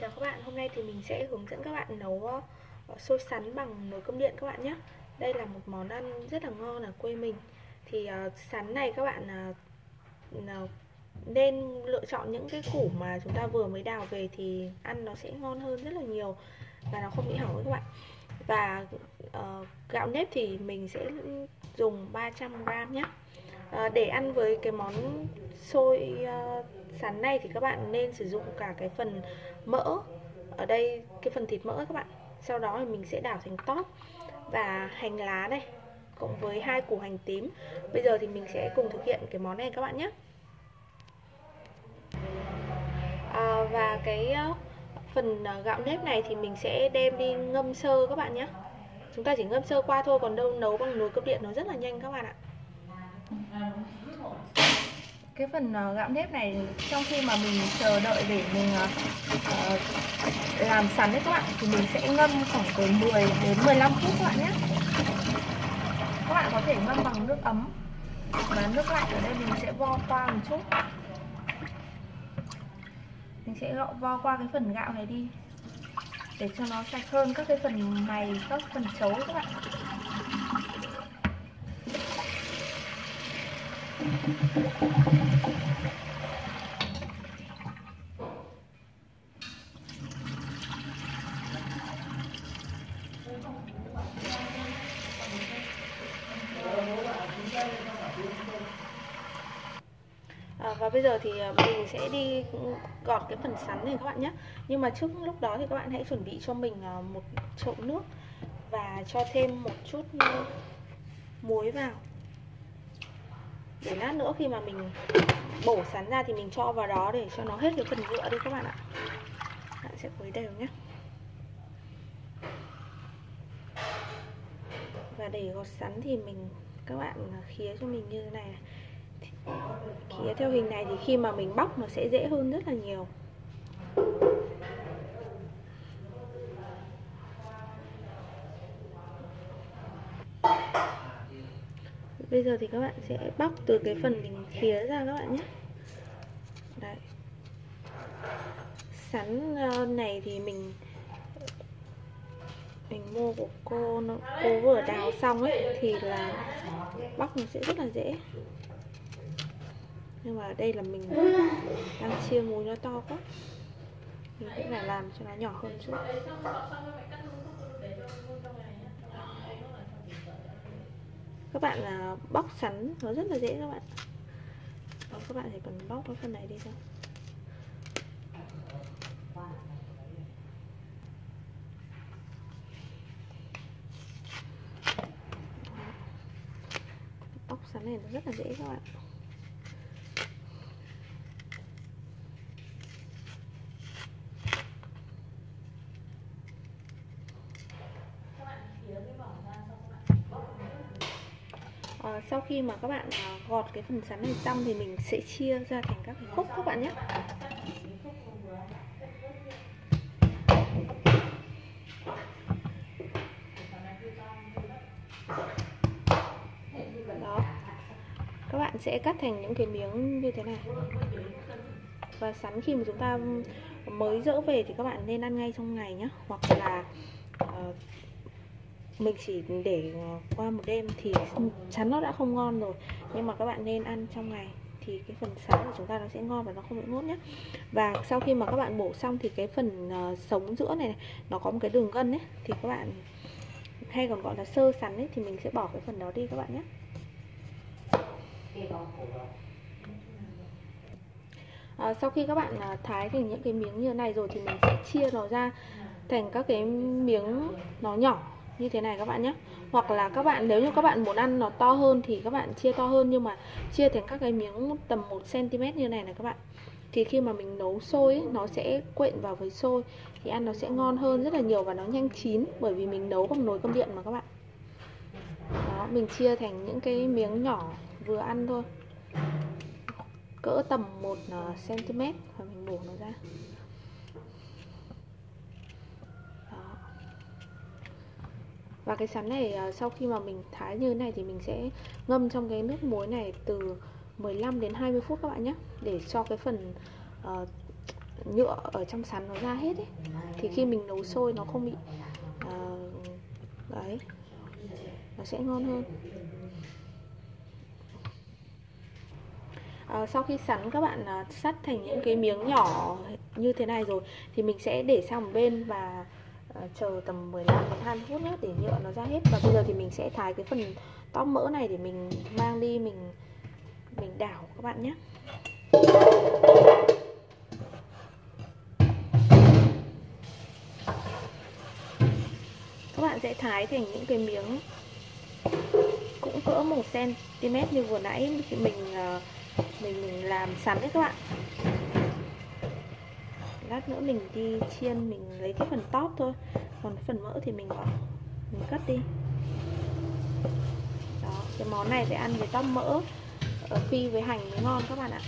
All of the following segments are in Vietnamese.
chào các bạn, hôm nay thì mình sẽ hướng dẫn các bạn nấu ờ, xôi sắn bằng nồi cơm điện các bạn nhé. Đây là một món ăn rất là ngon ở quê mình. Thì uh, sắn này các bạn uh, nên lựa chọn những cái củ mà chúng ta vừa mới đào về thì ăn nó sẽ ngon hơn rất là nhiều Và nó không bị hỏng các bạn. Và uh, gạo nếp thì mình sẽ dùng 300g nhé. Ờ, để ăn với cái món xôi uh, sắn này thì các bạn nên sử dụng cả cái phần mỡ. Ở đây cái phần thịt mỡ các bạn. Sau đó thì mình sẽ đảo thành tóp và hành lá này cộng với hai củ hành tím. Bây giờ thì mình sẽ cùng thực hiện cái món này các bạn nhé. À, và cái phần gạo nếp này thì mình sẽ đem đi ngâm sơ các bạn nhé. Chúng ta chỉ ngâm sơ qua thôi còn đâu nấu bằng nồi cơm điện nó rất là nhanh các bạn ạ cái phần ờ, gạo nếp này trong khi mà mình chờ đợi để mình uh, làm sắn đấy các bạn thì mình sẽ ngâm khoảng từ 10 đến 15 phút các bạn nhé. Các bạn có thể ngâm bằng nước ấm và nước lạnh ở đây mình sẽ vo qua một chút. Mình sẽ gọ vo qua cái phần gạo này đi để cho nó sạch hơn các cái phần mày các phần chấu các bạn. À, và bây giờ thì à, mình sẽ đi gọt cái phần sắn này các bạn nhé. Nhưng mà trước lúc đó thì các bạn hãy chuẩn bị cho mình à, một chậu nước Và cho thêm một chút muối vào để lát nữa khi mà mình bổ sắn ra thì mình cho vào đó để cho nó hết cái phần nhựa đi các bạn ạ. Bạn sẽ khuấy đều nhé. Và để gọt sắn thì mình, các bạn khía cho mình như thế này. Khía theo hình này thì khi mà mình bóc nó sẽ dễ hơn rất là nhiều. Bây giờ thì các bạn sẽ bóc từ cái phần mình khía ra các bạn nhé. Đấy. Sắn này thì mình mình mua của cô nó cô vừa đào xong ấy, thì là bóc nó sẽ rất là dễ. Nhưng mà đây là mình đang chia múi nó to quá. Mình sẽ phải làm cho nó nhỏ hơn chút. Các bạn là bóc sắn nó rất là dễ các bạn. Đó, các bạn chỉ cần bóc cái phần này đi thôi. Bóc sắn này nó rất là dễ các bạn à, sau khi mà các bạn à, gọt cái phần sắn này xong thì mình sẽ chia ra thành các cái khúc các bạn nhé. Đó. Các bạn sẽ cắt thành những cái miếng như thế này. Và sắn khi mà chúng ta mới dỡ về thì các bạn nên ăn ngay trong ngày nhé. Hoặc là uh, mình chỉ để ờ, qua một đêm thì chắn nó đã không ngon rồi. Nhưng mà các bạn nên ăn trong ngày thì cái phần sáng của chúng ta nó sẽ ngon và nó không bị nuốt nhé và sau khi mà các bạn bổ xong thì cái phần ờ, sống giữa này, này nó có một cái đường gân ấy thì các bạn hay còn gọi là sơ sắn ấy thì mình sẽ bỏ cái phần đó đi các bạn nhé à, ờ, sau khi các bạn thái thành những cái miếng như này rồi thì mình sẽ chia nó ra thành các cái miếng nó nhỏ như thế này các bạn nhé hoặc là các bạn nếu như các bạn muốn ăn nó to hơn thì các bạn chia to hơn nhưng mà chia thành các cái miếng tầm 1 cm như này này các bạn. Thì khi mà mình nấu sôi ấy, nó sẽ quện vào với sôi thì ăn nó sẽ ngon hơn rất là nhiều và nó nhanh chín bởi vì mình nấu bằng nồi cơm điện mà các bạn. Đó mình chia thành những cái miếng nhỏ vừa ăn thôi. Cỡ tầm 1 cm à, và mình đổ nó ra. Và cái sắn này à, sau khi mà mình thái như thế này thì mình sẽ ngâm trong cái nước muối này từ 15 đến 20 phút các bạn nhé. Để cho cái phần uh, nhựa ở trong sắn nó ra hết ấy. Thì khi mình nấu sôi nó không bị uh, đấy nó sẽ ngon hơn. À, sau khi sắn các bạn à, sắt thành những cái miếng nhỏ như thế này rồi thì mình sẽ để sang một bên và à, chờ tầm 15 đến 20 phút nữa để nhựa nó ra hết. Và bây giờ thì mình sẽ thái cái phần tóp mỡ này để mình mang đi mình mình đảo các bạn nhé. Các bạn sẽ thái thành những cái miếng cũng cỡ một cm như vừa nãy thì mình ờ, mình mình làm sắn đấy các bạn lát nữa mình đi chiên mình lấy cái phần top thôi. Còn phần mỡ thì mình bỏ mình cắt đi. Đó cái món này phải ăn với top mỡ ở phi với hành mới ngon các bạn ạ.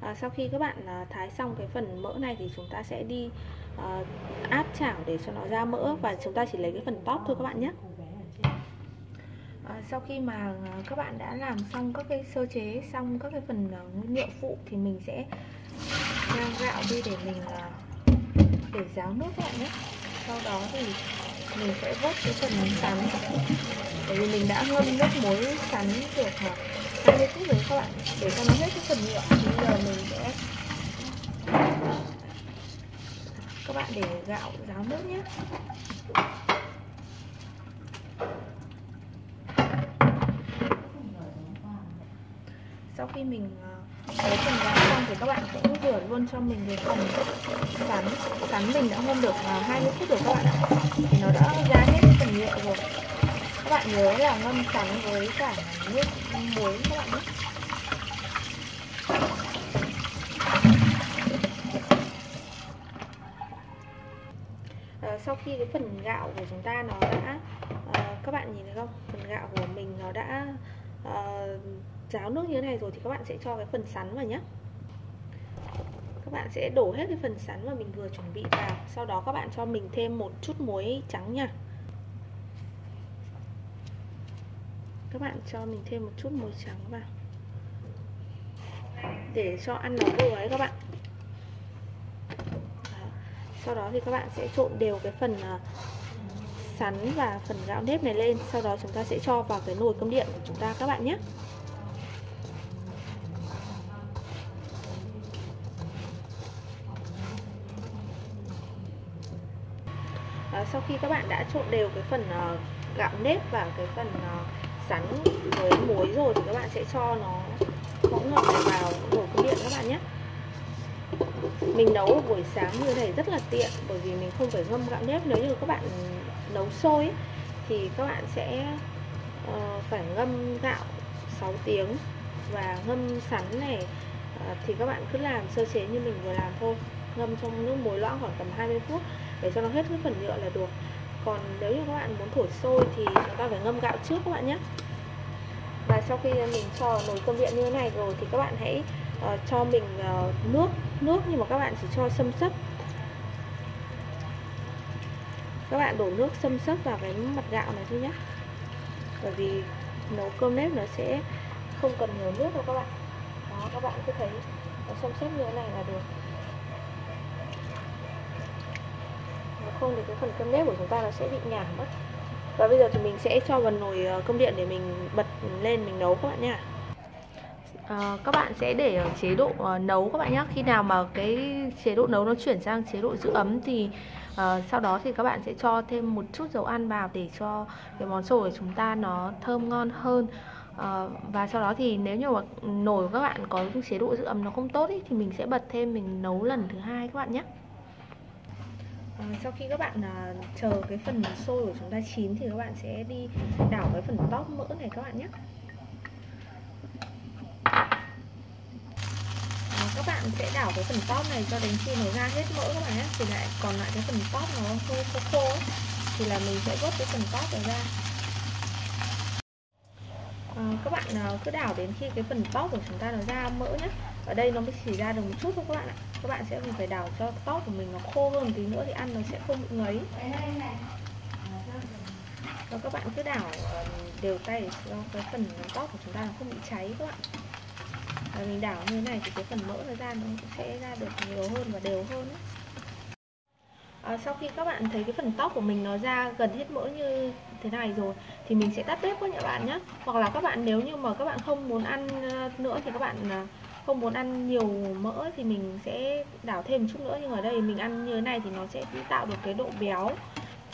À, sau khi các bạn à, thái xong cái phần mỡ này thì chúng ta sẽ đi uh, áp chảo để cho nó ra mỡ và chúng ta chỉ lấy cái phần top thôi các bạn nhé. Ờ, sau khi mà ờ, các bạn đã làm xong các cái sơ chế, xong các cái phần ờ, nguyên liệu phụ thì mình sẽ rang gạo đi để mình để ráo nước các bạn nhé. Sau đó thì mình sẽ vớt cái phần sắn. Bởi vì mình đã ngâm nước muối sắn được 20 phút rồi các bạn. Để cho nó hết cái phần nhựa bây giờ mình sẽ các bạn để gạo ráo nước nhé sau khi mình ờ, lấy phần gạo xong thì các bạn cũng rửa luôn cho mình cái phần sắn sắn mình đã ngâm được ờ, 20 phút rồi các bạn ạ. Thì nó đã ra hết cái phần nhựa rồi. Các bạn nhớ là ngâm sắn với cả nước muối các bạn nhé. Ờ, sau khi cái phần gạo của chúng ta nó đã uh, các bạn nhìn thấy không? Phần gạo của mình nó đã uh, ráo nước như thế này rồi thì các bạn sẽ cho cái phần sắn vào nhé các bạn sẽ đổ hết cái phần sắn mà mình vừa chuẩn bị vào. Sau đó các bạn cho mình thêm một chút muối trắng nha. Các bạn cho mình thêm một chút muối trắng vào. Để cho ăn nó vừa ấy các bạn. Sau đó thì các bạn sẽ trộn đều cái phần à, sắn và phần gạo nếp này lên. Sau đó chúng ta sẽ cho vào cái nồi cơm điện của chúng ta các bạn nhé à, sau khi các bạn đã trộn đều cái phần ờ, gạo nếp và cái phần ờ, sắn với muối rồi thì các bạn sẽ cho nó hỗn hợp này vào nồi cơm điện các bạn nhé. Mình nấu buổi sáng như này rất là tiện bởi vì mình không phải ngâm gạo nếp. Nếu như các bạn nấu sôi ấy, thì các bạn sẽ uh, phải ngâm gạo 6 tiếng và ngâm sắn này uh, thì các bạn cứ làm sơ chế như mình vừa làm thôi. Ngâm trong nước muối loãng khoảng tầm 20 phút để cho nó hết cái phần nhựa là được. Còn nếu như các bạn muốn thổi sôi thì chúng ta phải ngâm gạo trước các bạn nhé. Và sau khi mình cho nồi cơm điện như thế này rồi thì các bạn hãy uh, cho mình uh, nước nước nhưng mà các bạn chỉ cho xâm sấp. Các bạn đổ nước xâm sấp vào cái mặt gạo này thôi nhé. Bởi vì nấu cơm nếp nó sẽ không cần nhiều nước đâu các bạn. Đó các bạn cứ thấy nó xâm sấp như thế này là được. Không thì cái phần cơm nếp của chúng ta nó sẽ bị nhảm mất. Và bây giờ thì mình sẽ cho vào nồi ờ, cơm điện để mình bật lên mình nấu các bạn nha. À, các bạn sẽ để ở chế độ uh, nấu các bạn nhé khi nào mà cái chế độ nấu nó chuyển sang chế độ giữ ấm thì uh, sau đó thì các bạn sẽ cho thêm một chút dầu ăn vào để cho cái món xôi của chúng ta nó thơm ngon hơn. Uh, và sau đó thì nếu như mà nồi của các bạn có chế độ giữ ấm nó không tốt ý, thì mình sẽ bật thêm mình nấu lần thứ hai các bạn nhé Ờ, sau khi các bạn à, chờ cái phần xôi của chúng ta chín thì các bạn sẽ đi đảo cái phần tóp mỡ này các bạn nhé. Ờ, các bạn sẽ đảo cái phần top này cho đến khi nó ra hết mỡ các bạn nhé. Thì lại còn lại cái phần top nó hơi khô khô ấy, thì là mình sẽ vớt cái phần top này ra. À, các bạn à, cứ đảo đến khi cái phần top của chúng ta nó ra mỡ nhé ở đây nó mới chỉ ra được một chút thôi các bạn ạ. Các bạn sẽ phải đảo cho tóc của mình nó khô hơn tí nữa thì ăn nó sẽ không bị ngấy. Và các bạn cứ đảo đều tay để cho cái phần tóp của chúng ta nó không bị cháy các bạn. Và mình đảo như thế này thì cái phần mỡ nó ra nó sẽ ra được nhiều hơn và đều hơn à, sau khi các bạn thấy cái phần tóc của mình nó ra gần hết mỡ như thế này rồi thì mình sẽ tắt bếp các nhà bạn nhé hoặc là các bạn nếu như mà các bạn không muốn ăn nữa thì các bạn à, không muốn ăn nhiều mỡ thì mình sẽ đảo thêm một chút nữa. Nhưng ở đây mình ăn như thế này thì nó sẽ tạo được cái độ béo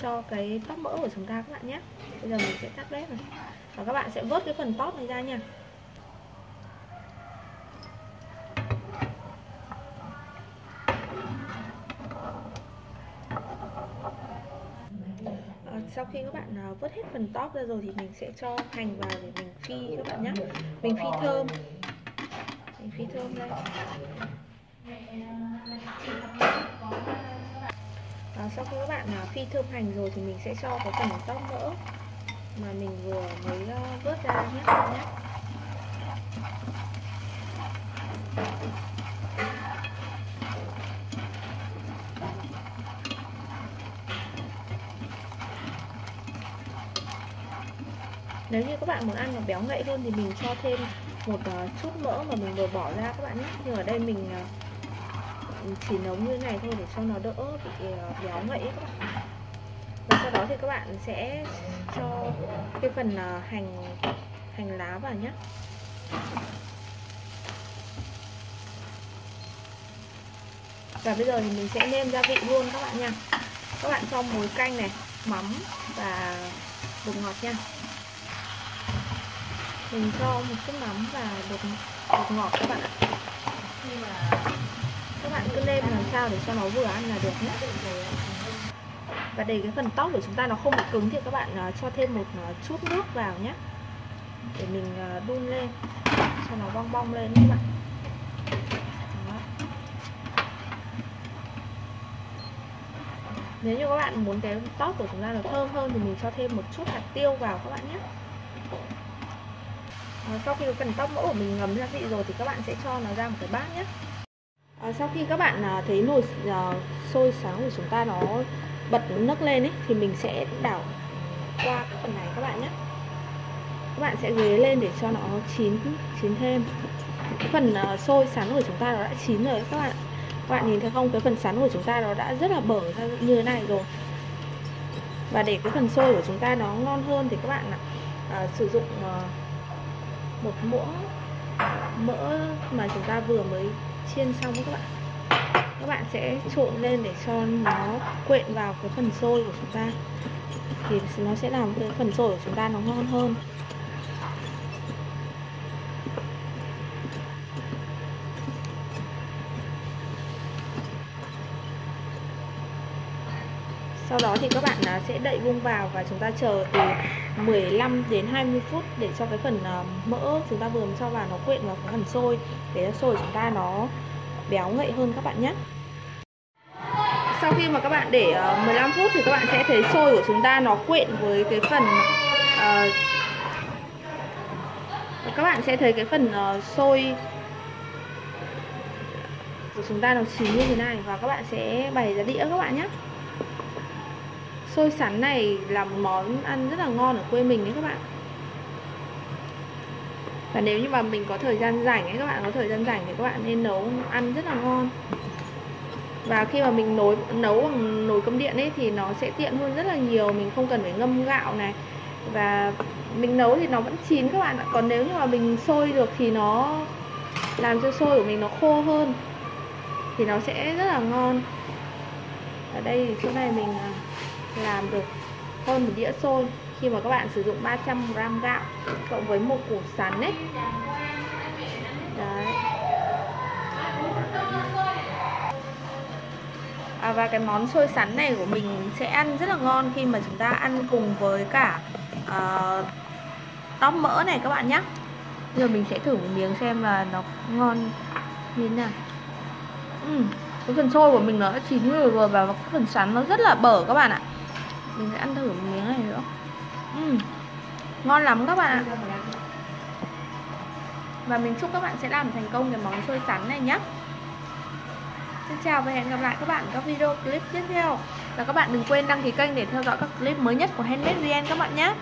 cho cái tóc mỡ của chúng ta các bạn nhé. Bây giờ mình sẽ tắt bếp này. Và các bạn sẽ vớt cái phần tóc này ra nha. Ờ, sau khi các bạn à, vớt hết phần tóc ra rồi thì mình sẽ cho hành vào để mình phi các bạn nhé. Mình phi thơm mình phi thơm lên à, sau khi các bạn à, phi thơm hành rồi thì mình sẽ cho cái phần tóc mỡ mà mình vừa mới uh, vớt ra nhé các bạn nhé. Nếu như các bạn muốn ăn nó béo ngậy hơn thì mình cho thêm một à, chút mỡ mà mình vừa bỏ ra các bạn nhé. Nhưng ở đây mình à, chỉ nấu như này thôi để cho nó đỡ bị à, béo ngậy các bạn. Và sau đó thì các bạn sẽ cho cái phần hành hành lá vào nhé. Và bây giờ thì mình sẽ nêm gia vị luôn các bạn nha. Các bạn cho muối canh này, mắm và bột ngọt nha mình cho một chút mắm và bột, bột ngọt các bạn ạ. Các bạn cứ nêm làm sao để cho nó vừa ăn là được nhé. Và để cái phần tóc của chúng ta nó không bị cứng thì các bạn à, cho thêm một à, chút nước vào nhé. Để mình à, đun lên cho nó bong bong lên các bạn. Nếu như các bạn muốn cái tóc của chúng ta nó thơm hơn thì mình cho thêm một chút hạt tiêu vào các bạn nhé à, sau khi phần tóc mỡ của mình ngấm gia vị rồi thì các bạn sẽ cho nó ra một cái bát nhé. À, sau khi các bạn à, thấy nồi à, sôi sáng của chúng ta nó bật nước lên ấy thì mình sẽ đảo qua cái phần này các bạn nhé. Các bạn sẽ ghế lên để cho nó chín chín thêm. Cái phần uh, sôi sắn của chúng ta nó đã chín rồi các bạn các bạn nhìn thấy không? Cái phần sắn của chúng ta nó đã rất là bở ra như thế này rồi. Và để cái phần sôi của chúng ta nó ngon hơn thì các bạn uh, sử dụng uh, một muỗng mỡ mà chúng ta vừa mới chiên xong các bạn. Các bạn sẽ trộn lên để cho nó quện vào cái phần xôi của chúng ta. Thì nó sẽ làm cái phần xôi của chúng ta nó ngon hơn. Sau đó thì các bạn sẽ đậy vung vào và chúng ta chờ từ 15 đến 20 phút để cho cái phần ờ, mỡ chúng ta vừa cho vào nó quyện vào cái phần sôi. Để cho sôi chúng ta nó béo ngậy hơn các bạn nhé. Sau khi mà các bạn để ờ, 15 phút thì các bạn sẽ thấy sôi của chúng ta nó quyện với cái phần uh, các bạn sẽ thấy cái phần uh, sôi của chúng ta nó chín như thế này và các bạn sẽ bày ra đĩa các bạn nhé xôi sắn này là một món ăn rất là ngon ở quê mình đấy các bạn. Và nếu như mà mình có thời gian rảnh ấy các bạn, có thời gian rảnh thì các bạn nên nấu ăn rất là ngon. Và khi mà mình nấu nấu bằng nồi cơm điện ấy thì nó sẽ tiện hơn rất là nhiều, mình không cần phải ngâm gạo này. Và mình nấu thì nó vẫn chín các bạn ạ. Còn nếu như mà mình sôi được thì nó, làm cho sôi của mình nó khô hơn, thì nó sẽ rất là ngon. Ở đây thì chỗ này mình à, làm được hơn một đĩa xôi. Khi mà các bạn sử dụng 300g gạo cộng với một củ sắn ấy. Đấy. À, và cái món xôi sắn này của mình sẽ ăn rất là ngon khi mà chúng ta ăn cùng với cả ờ, uh, tóp mỡ này các bạn nhé giờ mình sẽ thử một miếng xem là nó ngon như thế nào. Uhm, cái phần xôi của mình nó đã chín rồi rồi và cái phần sắn nó rất là bở các bạn ạ mình sẽ ăn thử một miếng này nữa. Uhm, ngon lắm các bạn ạ. Và mình chúc các bạn sẽ làm thành công cái món xôi sắn này nhé Xin chào và hẹn gặp lại các bạn ở các video clip tiếp theo. Và các bạn đừng quên đăng ký kênh để theo dõi các clip mới nhất của Handmade VN các bạn nhé.